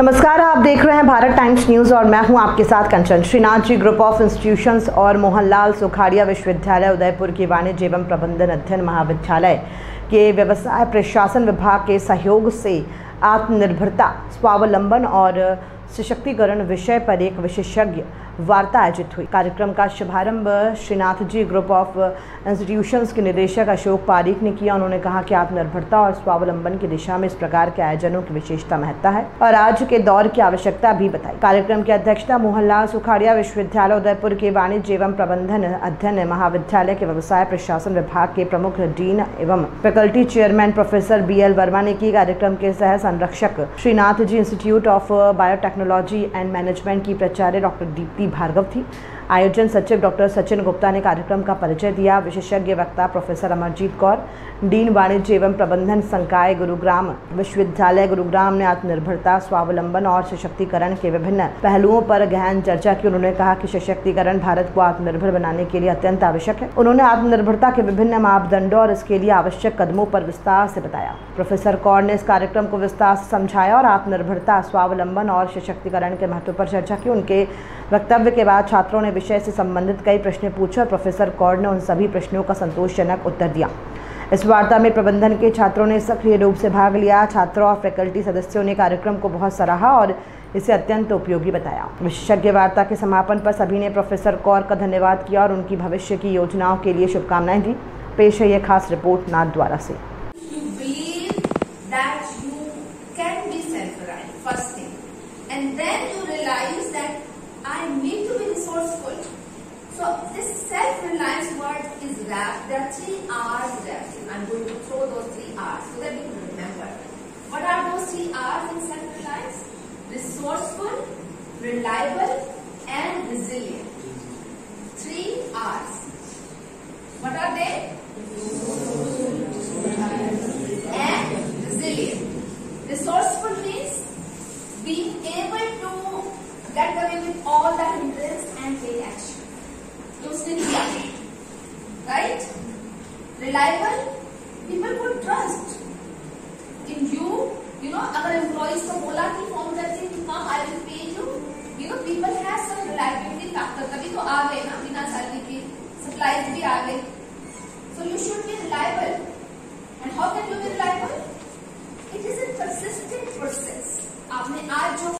नमस्कार, आप देख रहे हैं भारत टाइम्स न्यूज़ और मैं हूँ आपके साथ Kanchan Shrinath ji, group of institutions और मोहनलाल सुखाड़िया विश्वविद्यालय उदयपुर के वाणिज्य एवं प्रबंधन अध्ययन महाविद्यालय के व्यवसाय प्रशासन विभाग के सहयोग से आत्मनिर्भरता, स्वावलंबन और सशक्तिकरण विषय पर एक विशेषज्ञ वार्ता आयोजित हुई। कार्यक्रम का शुभारंभ Shrinath ji group of institutions के निदेशक अशोक पारीक ने किया। उन्होंने कहा कि आत्मनिर्भरता और स्वावलंबन की दिशा में इस प्रकार के आयोजनों की विशेषता महत्ता है और आज के दौर की आवश्यकता भी बताई। कार्यक्रम की अध्यक्षता मोहनलाल सुखाड़िया, विश्वविद्यालय उदयपुर के वाणिज्य एवं प्रबंधन अध्ययन महाविद्यालय के व्यवसाय प्रशासन विभाग के प्रमुख डीन एवं faculty chairman professor B L Verma ने की। कार्यक्रम के सह संरक्षक Shrinath ji institute of biotechnology and management की प्राचार्य डॉक्टर दीप्ति भार्गव थी। आयोजन सचिव डॉक्टर सचिन गुप्ता ने कार्यक्रम का परिचय दिया। विशेषज्ञ वक्ता प्रोफेसर अमरजीत कौर, डीन वाणिज्य एवं प्रबंधन संकाय गुरुग्राम विश्वविद्यालय गुरुग्राम ने आत्मनिर्भरता, स्वावलंबन और सशक्तिकरण के विभिन्न पहलुओं पर गहन चर्चा की। उन्होंने कहा कि सशक्तिकरण भारत को आत्मनिर्भर बनाने के लिए अत्यंत आवश्यक है। उन्होंने आत्मनिर्भरता के विभिन्न मापदंडों और इसके लिए आवश्यक कदमों पर विस्तार से बताया। प्रोफेसर कौर ने इस कार्यक्रम को विस्तार से समझाया और आत्मनिर्भरता, स्वावलंबन और सशक्तिकरण के महत्व पर चर्चा की। उनके वक्तव्य के बाद छात्रों ने विषय से संबंधित कई प्रश्न पूछे और प्रोफेसर कौर ने उन सभी प्रश्नों का संतोषजनक उत्तर दिया। इस वार्ता में प्रबंधन के छात्रों ने सक्रिय रूप से भाग लिया। छात्रों और फैकल्टी सदस्यों ने कार्यक्रम को बहुत सराहा और इसे अत्यंत उपयोगी बताया। विशेषज्ञ वार्ता के समापन पर सभी ने प्रोफेसर कौर का धन्यवाद किया और उनकी भविष्य की योजनाओं के लिए शुभकामनाएँ दी। पेश है यह खास रिपोर्ट नाथ द्वारा से And then you realize that I need to be resourceful. So this self-reliance word is wrapped. There are three R's there. I'm going to throw those three R's so that you can remember. What are those three R's in self-reliance? Resourceful, reliable, and resilient. Three R's. What are they? And resilient. Resourceful means being able get away with all the hindrance and take action. ये उसने किया right reliable people को trust in you you know अगर employees को बोला कि phone करके कि come I will pay you you know people have some reliability factor तभी तो आ गए ना, बिना सैलरी के सप्लाईज भी आ गए।